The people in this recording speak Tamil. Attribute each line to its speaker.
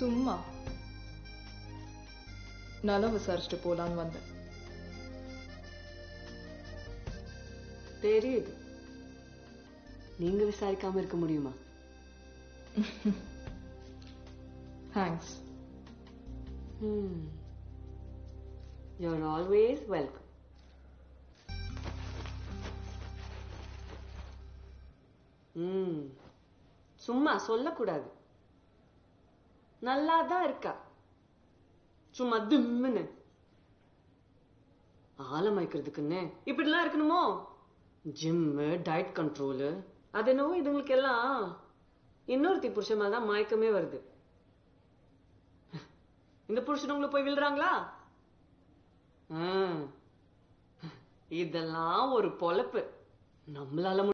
Speaker 1: சும்மா. நலம் விசாரிச்சுட்டு போலான்னு வந்தேன்.
Speaker 2: தெரியுது. நீங்க விசாரிக்காம இருக்க முடியுமா?
Speaker 1: தேங்க்ஸ்
Speaker 2: யூஆர் ஆல்வேஸ் வெல்கம் சும்மா சொல்லக்கூடாது. நல்லா தான் இருக்கா? சும்மா திம்முன்னு. ஆழமாய்க்கிறதுக்குன்னு இப்படிலாம் இருக்கணுமோ? ஜிம்மு டயட் கண்ட்ரோலு அது என்னவோ இதுங்களுக்கு எல்லாம் இன்னொருத்தி புருஷன் மேல தான் மயக்கமே வருது. இந்த புருஷன் உங்களை போய் விழுறாங்களா? இதெல்லாம் ஒரு பொழப்பு. நம்மளால